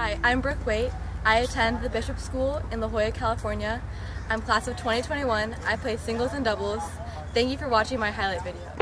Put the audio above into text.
Hi, I'm Brooke Waite. I attend the Bishop School in La Jolla, California. I'm class of 2021. I play singles and doubles. Thank you for watching my highlight video.